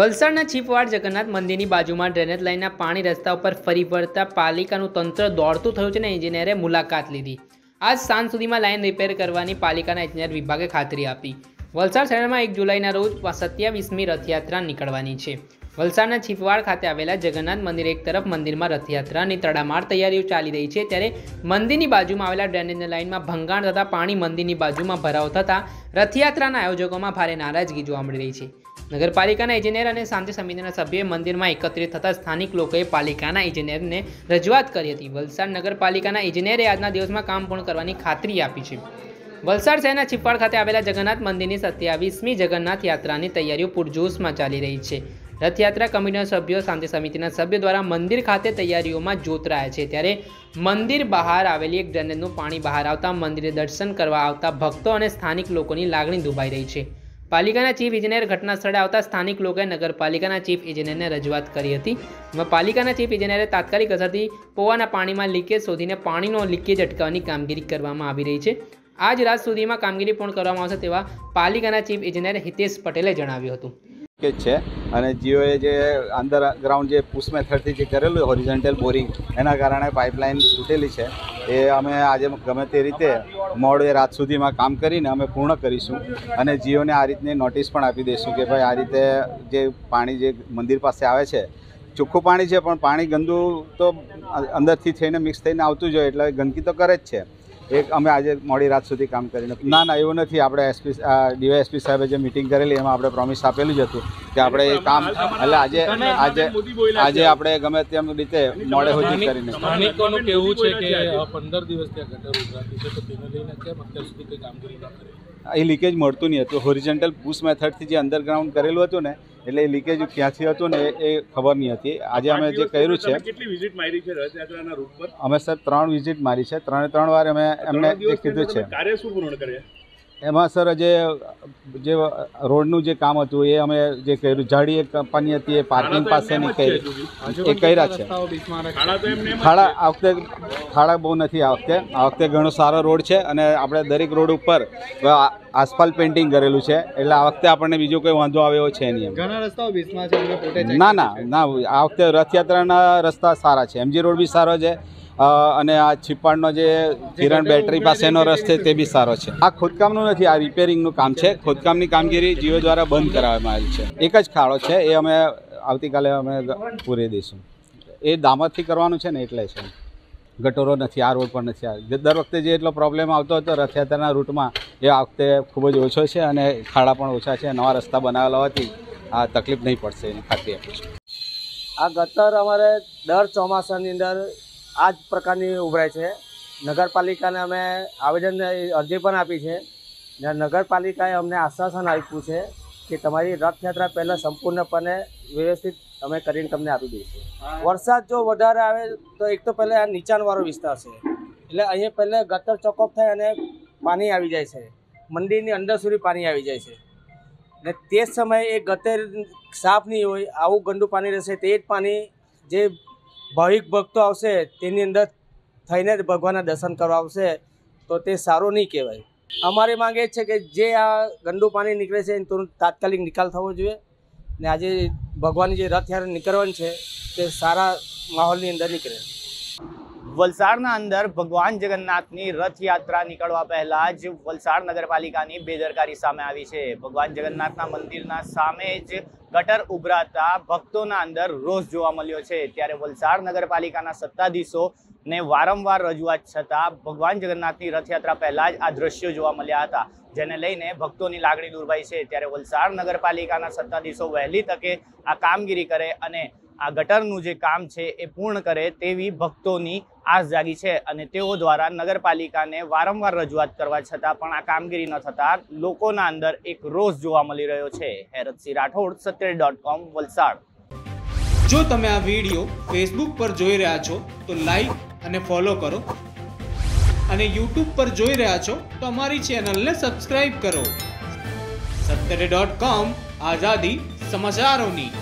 વલસાડના છીપવાડ જગન્નાથ મંદિરની બાજુમાં ડ્રેનેજ લાઇનના પાણી રસ્તા ઉપર ફરી વળતા પાલિકાનું તંત્ર દોડતું થયું છે અને એન્જિનિયરે મુલાકાત લીધી. આજ સાંજ સુધીમાં લાઇન રિપેર કરવાની પાલિકાના એન્જિનિયર વિભાગે ખાતરી આપી. વલસાડ શહેરમાં એક જુલાઈના રોજ સત્યાવીસમી રથયાત્રા નીકળવાની છે. વલસાડના છીપવાડ ખાતે આવેલા જગન્નાથ મંદિર એક તરફ મંદિરમાં રથયાત્રાની તડામાર તૈયારીઓ ચાલી રહી છે, ત્યારે મંદિરની બાજુમાં આવેલા ડ્રેનેજ લાઇનમાં ભંગાણ થતાં પાણી મંદિરની બાજુમાં ભરાવ થતાં રથયાત્રાના આયોજકોમાં ભારે નારાજગી જોવા મળી રહી છે. નગરપાલિકાના એન્જિનિયર અને શાંતિ સમિતિના સભ્યોએ મંદિરમાં એકત્રિત થતા સ્થાનિક લોકોએ પાલિકાના ઇજનેરને રજૂઆત કરી હતી. વલસાડ નગરપાલિકાના ઇજનેરે આજના દિવસમાં કામ પૂર્ણ કરવાની ખાતરી આપી છે. વલસાડ શહેરના છીપાડ ખાતે આવેલા જગન્નાથ મંદિરની સત્યાવીસમી જગન્નાથ યાત્રાની તૈયારીઓ પૂરજોશમાં ચાલી રહી છે. રથયાત્રા કમિટીના સભ્યો, શાંતિ સમિતિના સભ્યો દ્વારા મંદિર ખાતે તૈયારીઓમાં જોતરાયા છે. ત્યારે મંદિર બહાર આવેલી એક ડ્રેનેજનું પાણી બહાર આવતા મંદિરે દર્શન કરવા આવતા ભક્તો અને સ્થાનિક લોકોની લાગણી દુભાઈ રહી છે. પાલિકાના ચીફ ઇજનેર ઘટના સ્થળે આવતા સ્થાનિક લોકોએ નગરપાલિકાના ચીફ ઇજનેરને રજૂઆત કરી હતી. પાલિકાના ચીફ ઇજનેરે તાત્કાલિક અસરથી પોવાના પાણીમાં લીકેજ શોધીને પાણીનો લીકેજ અટકાવવાની કામગીરી કરવામાં આવી રહી છે. આજ રાત સુધીમાં કામગીરી પૂર્ણ કરવામાં આવશે તેવા પાલિકાના ચીફ ઇજનેર હિતેશ પટેલે જણાવ્યું હતું. કે છે અને જીઓએ જે અંડરગ્રાઉન્ડ જે પુશ મેથડથી જે કરેલું હોરિઝોન્ટલ બોરિંગ એના કારણે પાઇપલાઇન તૂટેલી છે. એ અમે આજે ગમે તે રીતે મોડે રાત સુધીમાં કામ કરીને અમે પૂર્ણ કરીશું અને જીઓને આ રીતની નોટિસ પણ આપી દઈશું કે ભાઈ આ રીતે જે પાણી જે મંદિર પાસે આવે છે, ચોખ્ખું પાણી છે પણ પાણી ગંદુ તો અંદરથી થઈને મિક્સ થઈને આવતું જ હોય એટલે ગંદકી તો કરે જ છે. એક અમે આજે મોડી રાત સુધી કામ કરીને ના ના એવું નથી. આપણે એસપી ડીવાયએસપી સાહેબે જે મિટિંગ કરેલી એમાં આપણે પ્રોમિસ આપેલું જ હતું કે આપણે એ કામ એટલે આજે આજે આજે આપણે ગમે તેમ રીતે મોડે સુધી કરીને. સ્થાનિકોનું કહેવું છે કે પંદર દિવસ ત્યાં ગટર ઉભરાતી છે તો તેને લઈને કેમ અત્યાર સુધી કંઈ કામગીરી ન કરી? એ લીકેજ મળતું નહીં હતું. હોરિજન્ટલ પુશ મેથડથી જે અંડરગ્રાઉન્ડ કરેલું હતું ને એટલે એ લીકેજ ક્યાંથી હતું ને એ ખબર નહીં હતી. આજે અમે જે કર્યું છે કેટલી વિઝિટ મારી છે રથયાત્રાના રૂટ પર? અમે સર ત્રણ વિઝિટ મારી છે. ત્રણે ત્રણ વાર અમે એમને કીધું છે. કાર્ય શું પૂર્ણ કર્યા? એમાં સર જે જે રોડનું જે કામ હતું એ અમે જે કર્યું જાડી એક કંપની હતી એ પાર્કિંગ પાસેની કરી. એ કર્યા છે. ખાડા તો એમને એમ જ ખાડા આ વખતે ખાડા બહુ નથી આ વખતે. આ વખતે ઘણો સારો રોડ છે અને આપણે દરેક રોડ ઉપર આસપાલ પેઇન્ટિંગ કરેલું છે. એટલે આ વખતે આપણને બીજો કોઈ વાંધો આવે એવો છે નહીં ઘણા રસ્તાઓ બીચમાં છે ના ના ના આ વખતે રથયાત્રાના રસ્તા સારા છે. એમજી રોડ બી સારો છે. અને આ છીપાણનો જે કિરણ બેટરી પાસેનો રસ્તો તે બી સારો છે. આ ખોદકામનું નથી, આ રિપેરિંગનું કામ છે. ખોદકામની કામગીરી જીઓ દ્વારા બંધ કરાવવામાં આવી છે. એક જ ખાડો છે, એ અમે આવતીકાલે અમે પૂરી દઈશું. એ દામતથી કરવાનું છે ને એટલે છે. ગટોરો નથી, આ રોડ પર નથી આ. દર વખતે જે એટલો પ્રોબ્લેમ આવતો હતો, રથયાત્રાના રૂટમાં, એ આ વખતે ખૂબ જ ઓછો છે અને ખાડા પણ ઓછા છે. નવા રસ્તા બનાવેલા હોવાથી આ તકલીફ નહીં પડશે એની ખાતરી આપું છું. આ ગટર અમારે દર ચોમાસાની અંદર આ જ પ્રકારની ઉભરાય છે. નગરપાલિકાને અમે આવેદન અરજી પણ આપી છે ને નગરપાલિકાએ અમને આશ્વાસન આપ્યું છે કે તમારી રથયાત્રા પહેલાં સંપૂર્ણપણે વ્યવસ્થિત અમે કરીને તમને આપી દઈશું. વરસાદ જો વધારે આવે તો એક તો પહેલાં આ નીચાણવાળો વિસ્તાર છે. એટલે અહીંયા પહેલાં ગટર ચોકઅપ થાય અને પાણી આવી જાય છે. મંદિરની અંદર સુધી પાણી આવી જાય છે. ને તે જ સમયે એ ગટર સાફ નહીં હોય, આવું ગંદુ પાણી રહેશે, તે જ પાણી જે ભાવિક ભક્તો આવશે, તેની અંદર થઈને જ ભગવાનના દર્શન કરવા આવશે, તો તે સારું નહીં કહેવાય. અમારી માંગ એ છે કે જે આ ગંદુ પાણી નીકળે છે, એનો તાત્કાલિક નિકાલ થવો જોઈએ. ને આજે ભગવાનની જે રથયાત્રા નીકળવાની છે, તે સારા માહોલની અંદર નીકળે. વલસાડના અંદર ભગવાન જગન્નાથની રથયાત્રા નીકળવા પહેલા જ વલસાડ નગરપાલિકાની બેદરકારી સામે આવી છે. ભગવાન જગન્નાથના મંદિરના સામે જ ગટર ઉભરાતા ભક્તોના અંદર રોષ જોવા મળ્યો છે. ત્યારે વલસાડ નગરપાલિકાના સત્તાધીશો ને વારંવાર રજૂઆત છતાં ભગવાન જગન્નાથની રથયાત્રા પહેલા જ આ દ્રશ્યો જોવા મળ્યા હતા, જેને લઈને ભક્તોની લાગણી દુર્ભાઈ છે. ત્યારે વલસાડ નગરપાલિકાના સત્તાધીશો વહેલી તકે આ કામગીરી કરે અને આ ગટરનું જે કામ છે એ પૂર્ણ કરે તેવી ભક્તોની આસ જાગી છે અને તેઓ દ્વારા નગરપાલિકાને વારંવાર રજૂઆત કરવા છતાં પણ આ કામગીરી ન થતા લોકોના અંદર એક રોષ જોવા મળી રહ્યો છે. હેરતસિંહ રાઠોડ સત્ય ડોટ કોમ, વલસાડ. જો તમે આ વીડિયો ફેસબુક પર જોઈ રહ્યા છો, તો લાઈક અને ફોલો કરો. અને યુટ્યુબ પર જોઈ રહ્યા છો, તો અમારી ચેનલને સબસ્ક્રાઈબ કરો. સત્તરે ડોટ કોમ, આઝાદી સમાચારોની.